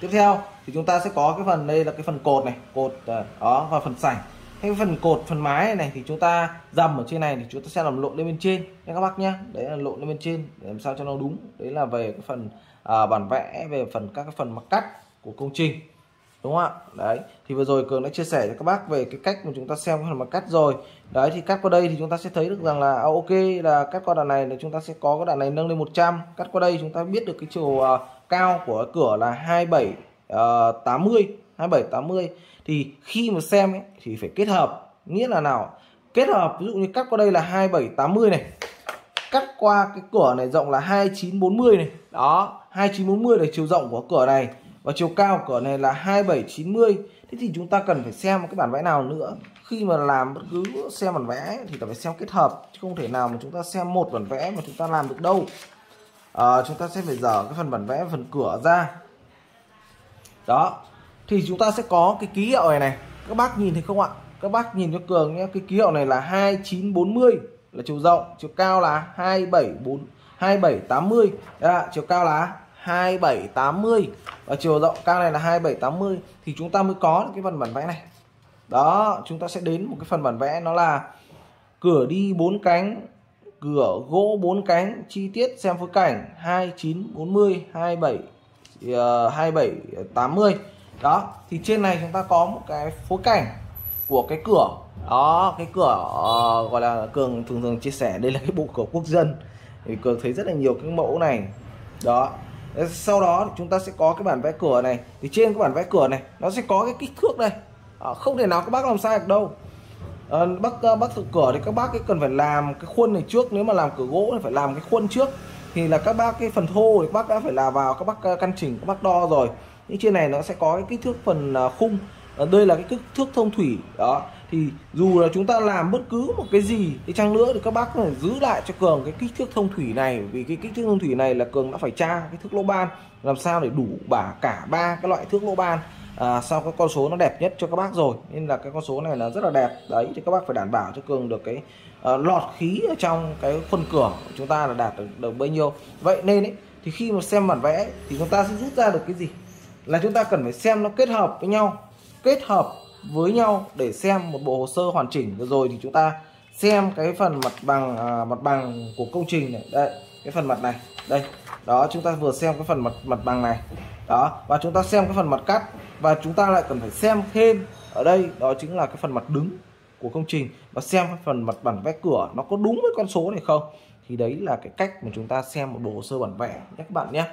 Tiếp theo thì chúng ta sẽ có cái phần đây là cái phần cột này cột à, đó và phần sảnh. Cái phần cột phần mái này thì chúng ta dầm ở trên này thì chúng ta sẽ làm lộn lên bên trên. Nha các bác nhá đấy là lộn lên bên trên để làm sao cho nó đúng. Đấy là về cái phần à, bản vẽ về phần các cái phần mặt cắt của công trình đúng không ạ? Đấy thì vừa rồi cường đã chia sẻ cho các bác về cái cách mà chúng ta xem phần mặt cắt rồi. Đấy thì cắt qua đây thì chúng ta sẽ thấy được rằng là à, ok là cắt qua đoạn này là chúng ta sẽ có cái đoạn này nâng lên 100 cắt qua đây chúng ta biết được cái chiều uh, cao của cửa là 27 uh, 80 27 80 thì khi mà xem ấy, thì phải kết hợp. Nghĩa là nào? Kết hợp ví dụ như cắt qua đây là 27 80 này. Cắt qua cái cửa này rộng là 2940 này. Đó 2940 là chiều rộng của cửa này và chiều cao của này là 27 90 thế thì chúng ta cần phải xem cái bản vẽ nào nữa. Khi mà làm bất cứ xem bản vẽ thì phải xem kết hợp chứ không thể nào mà chúng ta xem một bản vẽ mà chúng ta làm được đâu. À, chúng ta sẽ phải dở cái phần bản vẽ phần cửa ra. Đó. Thì chúng ta sẽ có cái ký hiệu này này. Các bác nhìn thấy không ạ? Các bác nhìn cho cường nhé. Cái ký hiệu này là 2940 là chiều rộng. Chiều cao là 274 2780 Đấy, chiều cao là 2780 và chiều rộng cao này là 2780 thì chúng ta mới có cái phần bản vẽ này. Đó chúng ta sẽ đến một cái phần bản vẽ nó là cửa đi bốn cánh cửa gỗ bốn cánh chi tiết xem phối cảnh 2940 27 uh, 2780 đó thì trên này chúng ta có một cái phối cảnh của cái cửa. Đó cái cửa uh, gọi là cường thường thường chia sẻ đây là cái bộ cửa quốc dân. Thì cường thấy rất là nhiều cái mẫu này. Đó sau đó chúng ta sẽ có cái bản vẽ cửa này. Thì trên cái bản vẽ cửa này nó sẽ có cái kích thước đây à, không thể nào các bác làm sai được đâu. À, bác ờ, bác thực cửa thì các bác cái cần phải làm cái khuôn này trước. Nếu mà làm cửa gỗ thì phải làm cái khuôn trước. Thì là các bác cái phần thô thì các bác đã phải là vào. Các bác ờ, căn chỉnh các bác đo rồi. Nhưng trên này nó sẽ có cái kích thước phần khung. À, đây là cái kích thước thông thủy đó thì dù là chúng ta làm bất cứ một cái gì thì chăng nữa thì các bác phải giữ lại cho cường cái kích thước thông thủy này. Vì cái kích thước thông thủy này là cường đã phải tra cái thước lỗ ban làm sao để đủ bả cả ba cái loại thước lỗ ban. À, sao cái con số nó đẹp nhất cho các bác rồi? Nên là cái con số này là rất là đẹp. Đấy thì các bác phải đảm bảo cho cường được cái uh, lọt khí ở trong cái khuôn cửa của chúng ta là đạt được, được bao nhiêu. Vậy nên ấy, thì khi mà xem bản vẽ thì chúng ta sẽ rút ra được cái gì? Là chúng ta cần phải xem nó kết hợp với nhau. Kết hợp với nhau để xem một bộ hồ sơ hoàn chỉnh. Vừa rồi thì chúng ta xem cái phần mặt bằng à, mặt bằng của công trình này. Đây cái phần mặt này. Đây đó chúng ta vừa xem cái phần mặt mặt bằng này. Đó và chúng ta xem cái phần mặt cắt. Và chúng ta lại cần phải xem thêm ở đây đó chính là cái phần mặt đứng của công trình. Và xem cái phần mặt bản vẽ cửa nó có đúng với con số này không. Thì đấy là cái cách mà chúng ta xem một bộ hồ sơ bản vẽ nhé các bạn nhé.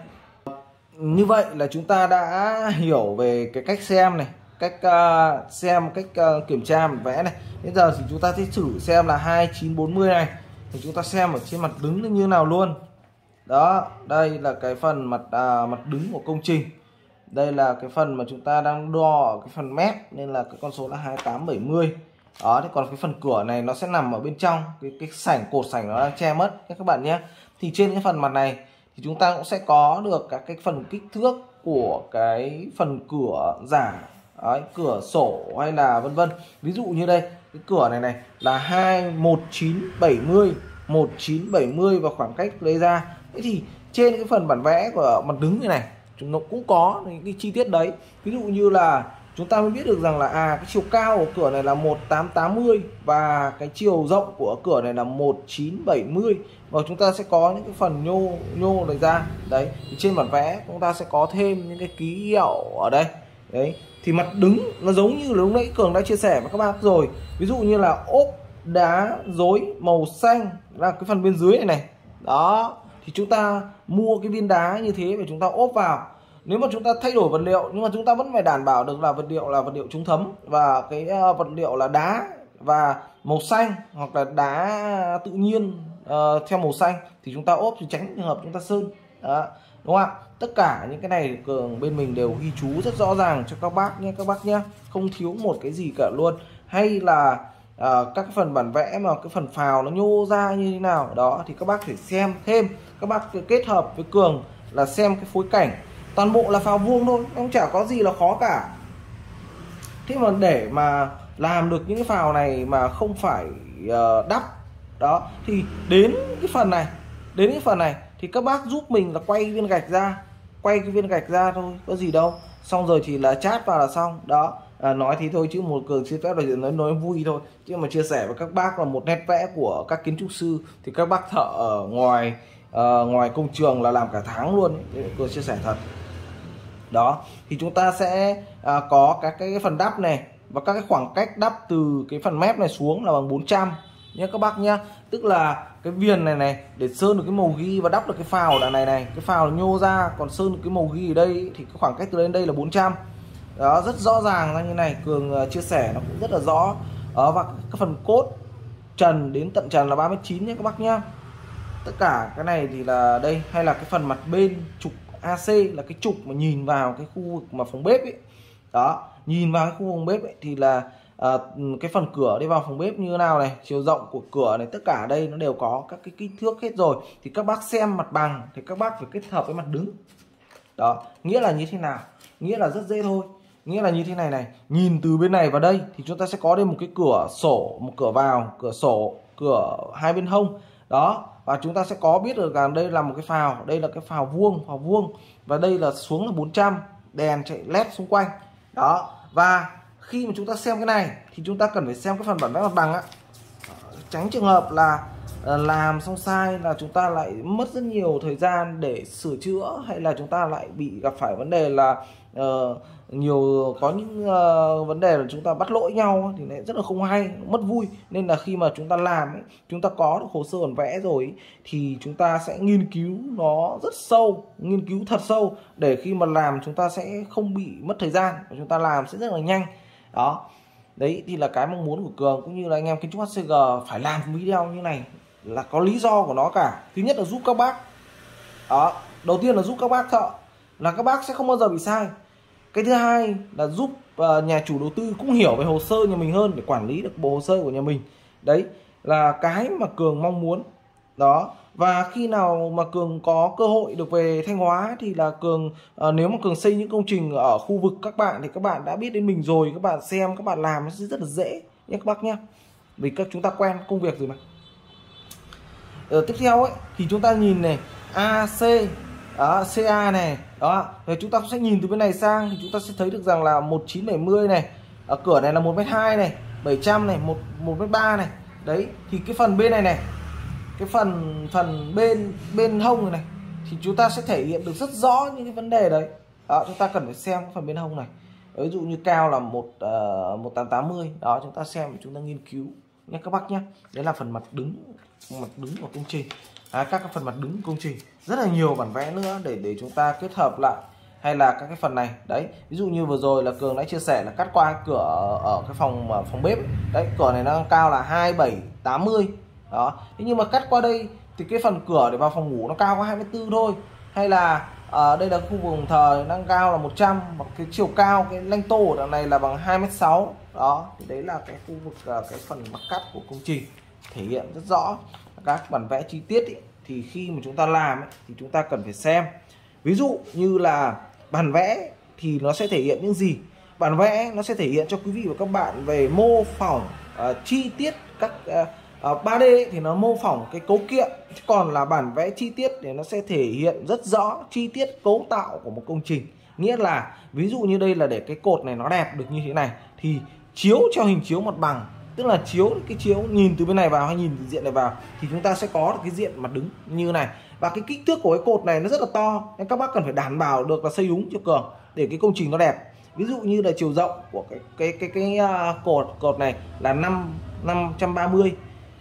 Như vậy là chúng ta đã hiểu về cái cách xem này cách uh, xem cách uh, kiểm tra mặt vẽ này. Bây giờ thì chúng ta sẽ thử xem là 2940 này. Thì chúng ta xem ở trên mặt đứng như nào luôn. Đó đây là cái phần mặt à, mặt đứng của công trình. Đây là cái phần mà chúng ta đang đo ở cái phần mét nên là cái con số là 2870 đó thì còn cái phần cửa này nó sẽ nằm ở bên trong. Cái cái sảnh cột sảnh nó đang che mất các bạn nhé. Thì trên cái phần mặt này thì chúng ta cũng sẽ có được các cái phần kích thước của cái phần cửa giả. Đấy, cửa sổ hay là vân vân. Ví dụ như đây cái cửa này này là 21970 1970 và khoảng cách lấy ra. Thế thì trên cái phần bản vẽ của mặt đứng như này chúng nó cũng có những cái chi tiết đấy. Ví dụ như là chúng ta mới biết được rằng là à cái chiều cao của cửa này là 1880 và cái chiều rộng của cửa này là 1970 và chúng ta sẽ có những cái phần nhô nhô này ra. Đấy thì trên bản vẽ chúng ta sẽ có thêm những cái ký hiệu ở đây đấy thì mặt đứng nó giống như lúc nãy cường đã chia sẻ với các bác rồi. Ví dụ như là ốp đá dối màu xanh là cái phần bên dưới này này. Đó thì chúng ta mua cái viên đá như thế và chúng ta ốp vào. Nếu mà chúng ta thay đổi vật liệu nhưng mà chúng ta vẫn phải đảm bảo được là vật liệu là vật liệu chống thấm và cái ờ, vật liệu là đá và màu xanh hoặc là đá tự nhiên uh, theo màu xanh thì chúng ta ốp thì tránh trường hợp chúng ta sơn. Đó đúng không ạ? Tất cả những cái này cường bên mình đều ghi chú rất rõ ràng cho các bác nhé các bác nhé. Không thiếu một cái gì cả luôn. Hay là uh, các phần bản vẽ mà cái phần phào nó nhô ra như thế nào đó thì các bác phải xem thêm. Các bác kết hợp với cường là xem cái phối cảnh. Toàn bộ là phào vuông thôi không chả có gì là khó cả. Thế mà để mà làm được những cái phào này mà không phải uh, đắp đó thì đến cái phần này đến cái phần này thì các bác giúp mình là quay viên gạch ra quay cái viên gạch ra thôi có gì đâu. Xong rồi thì là chat vào là xong. Đó à, nói thì thôi chứ một cường xin phép là nói nói vui thôi. Chứ mà chia sẻ với các bác là một nét vẽ của các kiến trúc sư thì các bác thợ ở ngoài uh, ngoài công trường là làm cả tháng luôn cường chia sẻ thật. Đó thì chúng ta sẽ à, có các cái phần đắp này. Và các cái khoảng cách đắp từ cái phần mép này xuống là bằng 400 nhé các bác nhá. Tức là cái viền này này để sơn được cái màu ghi và đắp được cái phào đạn này này cái phào nhô ra còn sơn được cái màu ghi ở đây thì cái khoảng cách từ đây đến đây là 400 đó rất rõ ràng ra như này cường à, chia sẻ nó cũng rất là rõ. Đó và cái phần cốt trần đến tận trần là 39 nhé các bác nhá. Tất cả cái này thì là đây hay là cái phần mặt bên trục AC là cái trục mà nhìn vào cái khu vực mà phòng bếp ấy. Đó nhìn vào cái khu phòng bếp ấy, thì là à, cái phần cửa đi vào phòng bếp như thế nào này chiều rộng của cửa này tất cả đây nó đều có các cái kích thước hết rồi. Thì các bác xem mặt bằng thì các bác phải kết hợp với mặt đứng. Đó nghĩa là như thế nào? Nghĩa là rất dễ thôi. Nghĩa là như thế này này nhìn từ bên này vào đây thì chúng ta sẽ có đây một cái cửa sổ một cửa vào cửa sổ cửa hai bên hông. Đó và chúng ta sẽ có biết được rằng đây là một cái phào đây là cái phào vuông phào vuông. Và đây là xuống là 400 đèn chạy led xung quanh. Đó và khi mà chúng ta xem cái này thì chúng ta cần phải xem cái phần bản vẽ mặt bằng á tránh trường hợp là làm xong sai là chúng ta lại mất rất nhiều thời gian để sửa chữa hay là chúng ta lại bị gặp phải vấn đề là uh, nhiều có những uh, vấn đề là chúng ta bắt lỗi nhau thì lại rất là không hay mất vui nên là khi mà chúng ta làm ấy, chúng ta có được hồ sơ bản vẽ rồi ấy, thì chúng ta sẽ nghiên cứu nó rất sâu nghiên cứu thật sâu để khi mà làm chúng ta sẽ không bị mất thời gian và chúng ta làm sẽ rất là nhanh đó. Đấy thì là cái mong muốn của cường cũng như là anh em kiến trúc HCG phải làm video như này là có lý do của nó cả. Thứ nhất là giúp các bác. Đó. Đầu tiên là giúp các bác thợ là các bác sẽ không bao giờ bị sai. Cái thứ hai là giúp uh, nhà chủ đầu tư cũng hiểu về hồ sơ nhà mình hơn để quản lý được bộ hồ sơ của nhà mình. Đấy là cái mà cường mong muốn. Đó và khi nào mà cường có cơ hội được về thanh hóa thì là cường uh, nếu mà cường xây những công trình ở khu vực các bạn thì các bạn đã biết đến mình rồi các bạn xem các bạn làm nó sẽ rất là dễ nhé các bác nhé. Vì các chúng ta quen công việc rồi mà. Ở ờ, tiếp theo ấy thì chúng ta nhìn này AC đó, CA này đó. Thì chúng ta sẽ nhìn từ bên này sang thì chúng ta sẽ thấy được rằng là 1970 này ở cửa này là 1m2 này 700 này 1 1m3 này. Đấy thì cái phần bên này này cái phần phần bên bên hông này, này thì chúng ta sẽ thể hiện được rất rõ những cái vấn đề đấy. Đó, chúng ta cần phải xem cái phần bên hông này. Ví dụ như cao là một ờ, uh, 1880 đó chúng ta xem chúng ta nghiên cứu nhé các bác nhé. Đấy là phần mặt đứng mặt đứng của công trình. À, các cái phần mặt đứng công trình. Rất là nhiều bản vẽ nữa để để chúng ta kết hợp lại hay là các cái phần này. Đấy ví dụ như vừa rồi là cường đã chia sẻ là cắt qua cửa ở cái phòng ờ, phòng bếp. Đấy cửa này nó cao là 2780 đó. Thế nhưng mà cắt qua đây thì cái phần cửa để vào phòng ngủ nó cao có 24 thôi. Hay là ở à, đây là khu vực thờ đang cao là 100 và cái chiều cao cái lanh tô ở này là bằng 2m6 đó thì đấy là cái khu vực ờ, cái phần mặt cắt của công trình thể hiện rất rõ các bản vẽ chi tiết ý, thì khi mà chúng ta làm ý, thì chúng ta cần phải xem. Ví dụ như là bản vẽ thì nó sẽ thể hiện những gì? Bản vẽ nó sẽ thể hiện cho quý vị và các bạn về mô phỏng uh, chi tiết các uh, Ờ, à, 3D thì nó mô phỏng cái cấu kiện còn là bản vẽ chi tiết thì nó sẽ thể hiện rất rõ chi tiết cấu tạo của một công trình. Nghĩa là ví dụ như đây là để cái cột này nó đẹp được như thế này thì chiếu cho hình chiếu mặt bằng tức là chiếu cái chiếu nhìn từ bên này vào hay nhìn từ diện này vào thì chúng ta sẽ có được cái diện mặt đứng như này. Và cái kích thước của cái cột này nó rất là to nên các bác cần phải đảm bảo được là xây đúng chiều cường để cái công trình nó đẹp. Ví dụ như là chiều rộng của cái cái cái cái, cái uh, cột cột này là 5 530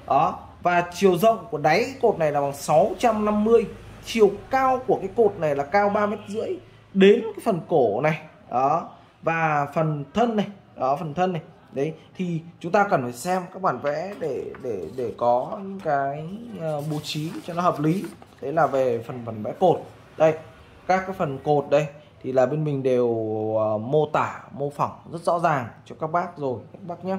đó, và chiều rộng của đáy cột này là bằng 650 chiều cao của cái cột này là cao 3 mét rưỡi đến cái phần cổ này. Đó, và phần thân này, đó, phần thân này. Đấy, thì chúng ta cần phải xem các bản vẽ để để để có những cái ờ, bố trí cho nó hợp lý. Đấy là về phần bản vẽ cột. Đây, các cái phần cột đây thì là bên mình đều ờ, mô tả, mô phỏng rất rõ ràng cho các bác rồi, các bác nhé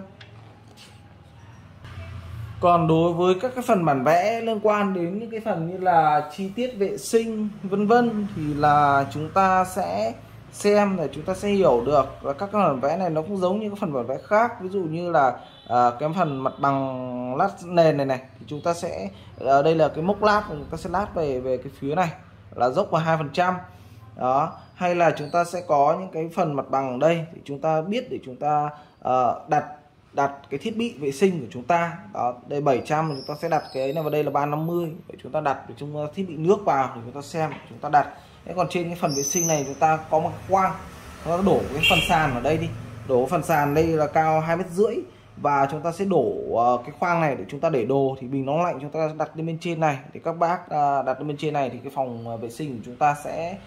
còn đối với các cái phần bản vẽ liên quan đến những cái phần như là chi tiết vệ sinh vân vân thì là chúng ta sẽ xem để chúng ta sẽ hiểu được. Là các cái bản vẽ này nó cũng giống như các phần bản vẽ khác. Ví dụ như là à, cái phần mặt bằng lát nền này này thì chúng ta sẽ à, đây là cái mốc lát chúng ta sẽ lát về về cái phía này là dốc vào hai phần trăm. Đó. Hay là chúng ta sẽ có những cái phần mặt bằng ở đây thì chúng ta biết để chúng ta à, đặt đặt cái thiết bị vệ sinh của chúng ta. Đó, đây 700 chúng ta sẽ đặt cái này vào đây là 350 để chúng ta đặt để chúng ta thiết bị nước vào để chúng ta xem, chúng ta đặt. Thế còn trên cái phần vệ sinh này chúng ta có một quang, nó đổ cái phần sàn ở đây đi. Đổ phần sàn đây là cao hai mét rưỡi và chúng ta sẽ đổ ờ, cái khoang này để chúng ta để đồ. Thì bình nóng lạnh chúng ta đặt lên bên trên này. Thì các bác ờ, đặt lên bên trên này thì cái phòng ờ, vệ sinh của chúng ta sẽ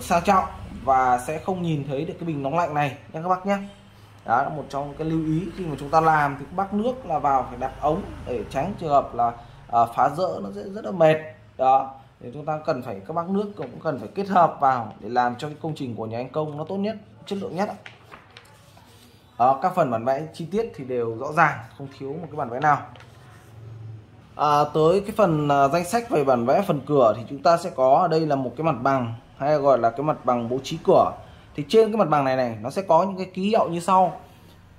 sang trọng và sẽ không nhìn thấy được cái bình nóng lạnh này nha các bác nhé đó là một trong cái lưu ý khi mà chúng ta làm thì bắc nước là vào phải đặt ống để tránh trường hợp là à, phá rỡ nó sẽ rất là mệt. Đó thì chúng ta cần phải các bác nước cũng cần phải kết hợp vào để làm cho cái công trình của nhà anh công nó tốt nhất chất lượng nhất đó, các phần bản vẽ chi tiết thì đều rõ ràng không thiếu một cái bản vẽ nào. À, tới cái phần à, danh sách về bản vẽ phần cửa thì chúng ta sẽ có ở đây là một cái mặt bằng hay gọi là cái mặt bằng bố trí cửa thì trên cái mặt bằng này này nó sẽ có những cái ký hiệu như sau.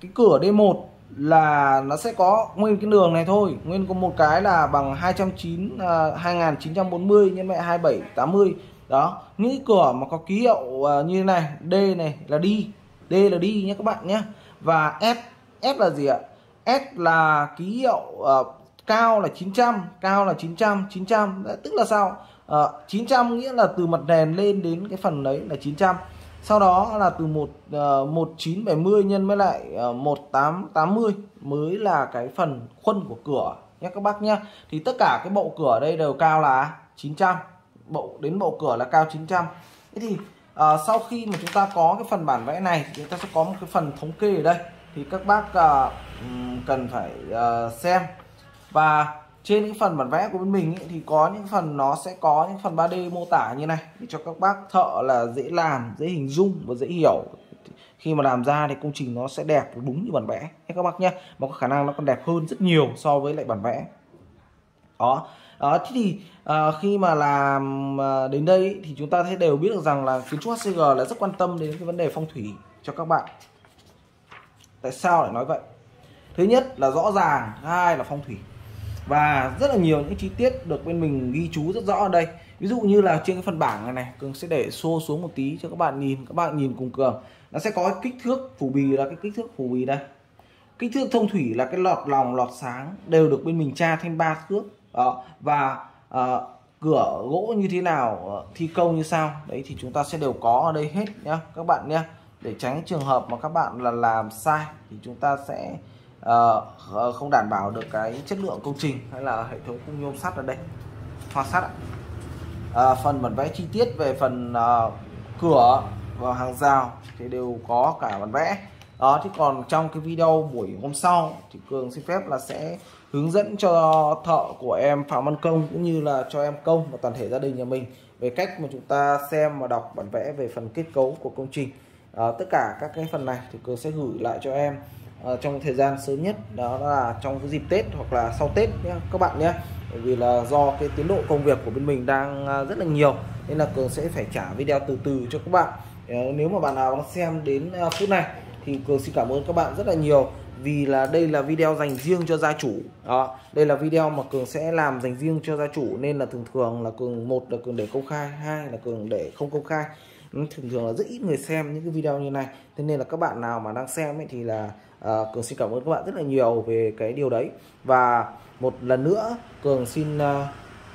Cái cửa D1 là nó sẽ có nguyên cái đường này thôi. Nguyên có một cái là bằng 209 uh, 2940 nhân mẹ 2780 đó những cửa mà có ký hiệu uh, như thế này D này là đi D là đi nhé các bạn nhé. Và F F là gì ạ? S là ký hiệu uh, cao là 900 cao là 900 900 tức là sao? À, uh, 900 nghĩa là từ mặt nền lên đến cái phần đấy là 900 sau đó là từ một ờ, uh, 1970 nhân với lại ờ, uh, 1880 mới là cái phần khuôn của cửa nhé các bác nhé. Thì tất cả cái bộ cửa đây đều cao là 900 bộ đến bộ cửa là cao 900 thế thì uh, sau khi mà chúng ta có cái phần bản vẽ này thì chúng ta sẽ có một cái phần thống kê ở đây. Thì các bác uh, cần phải uh, xem. Và trên những phần bản vẽ của bên mình ý, thì có những phần nó sẽ có những phần 3D mô tả như này. Để cho các bác thợ là dễ làm dễ hình dung và dễ hiểu. Khi mà làm ra thì công trình nó sẽ đẹp đúng như bản vẽ. Nhé các bác nhé. Mà có khả năng nó còn đẹp hơn rất nhiều so với lại bản vẽ. Đó. Đó thế thì à, khi mà làm à, đến đây thì chúng ta thấy đều biết được rằng là kiến trúc HCG là rất quan tâm đến cái vấn đề phong thủy cho các bạn. Tại sao lại nói vậy? Thứ nhất là rõ ràng hai là phong thủy và rất là nhiều những chi tiết được bên mình ghi chú rất rõ ở đây. Ví dụ như là trên cái phần bảng này này cường sẽ để xô xuống một tí cho các bạn nhìn các bạn nhìn cùng cường. Nó sẽ có cái kích thước phủ bì là cái kích thước phủ bì đây. Kích thước thông thủy là cái lọt lòng lọt sáng đều được bên mình tra thêm ba thước. Đó và uh, cửa gỗ như thế nào ờ, thi công như sao đấy thì chúng ta sẽ đều có ở đây hết nhá các bạn nhé để tránh trường hợp mà các bạn là làm sai thì chúng ta sẽ uh, không đảm bảo được cái chất lượng công trình hay là hệ thống khung nhôm sắt ở đây. Hoa sắt uh, phần bản vẽ chi tiết về phần uh, cửa và hàng rào thì đều có cả bản vẽ. Đó thì còn trong cái video buổi hôm sau thì cường xin phép là sẽ hướng dẫn cho thợ của em phạm văn công cũng như là cho em công và toàn thể gia đình nhà mình về cách mà chúng ta xem và đọc bản vẽ về phần kết cấu của công trình. À, tất cả các cái phần này thì cường sẽ gửi lại cho em uh, trong thời gian sớm nhất đó là trong cái dịp Tết hoặc là sau Tết nhé các bạn nhé bởi vì là do cái tiến độ công việc của bên mình đang uh, rất là nhiều nên là cường sẽ phải trả video từ từ cho các bạn. Uh, nếu mà bạn nào đang xem đến uh, phút này thì cường xin cảm ơn các bạn rất là nhiều vì là đây là video dành riêng cho gia chủ. Đó đây là video mà cường sẽ làm dành riêng cho gia chủ nên là thường thường là cường một là cường để công khai hai là cường để không công khai thường thường là rất ít người xem những cái video như này. Thế nên là các bạn nào mà đang xem ấy thì là uh, cường xin cảm ơn các bạn rất là nhiều về cái điều đấy. Và một lần nữa cường xin uh,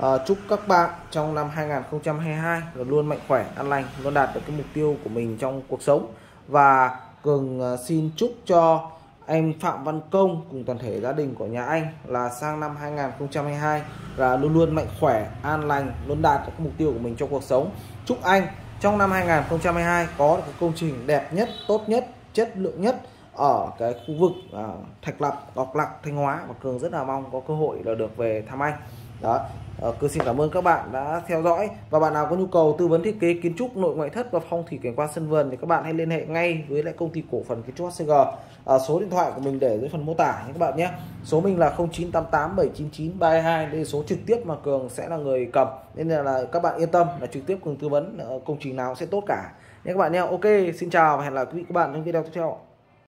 uh, chúc các bạn trong năm 2022 là luôn mạnh khỏe an lành luôn đạt được cái mục tiêu của mình trong cuộc sống. Và cường uh, xin chúc cho em Phạm Văn Công cùng toàn thể gia đình của nhà anh là sang năm 2022 là luôn luôn mạnh khỏe, an lành, luôn đạt được mục tiêu của mình trong cuộc sống. Chúc anh trong năm 2022 có được công trình đẹp nhất, tốt nhất, chất lượng nhất ở cái khu vực à, Thạch Lặc, Ngọc Lặc, Thanh Hóa và Cường rất là mong có cơ hội là được về thăm anh. Đó, Ờ, cứ xin cảm ơn các bạn đã theo dõi và bạn nào có nhu cầu tư vấn thiết kế kiến trúc nội ngoại thất và phong thủy cảnh quan sân vườn thì các bạn hãy liên hệ ngay với lại công ty cổ phần kiến trúc HCG. À, ờ, số điện thoại của mình để dưới phần mô tả nhé các bạn nhé. Số mình là 0988 799 322 đây là số trực tiếp mà Cường sẽ là người cầm nên là, là các bạn yên tâm là trực tiếp Cường tư vấn ờ, công trình nào sẽ tốt cả. Nhé các bạn nhé. Ok, xin chào và hẹn gặp lại quý vị các bạn trong video tiếp theo.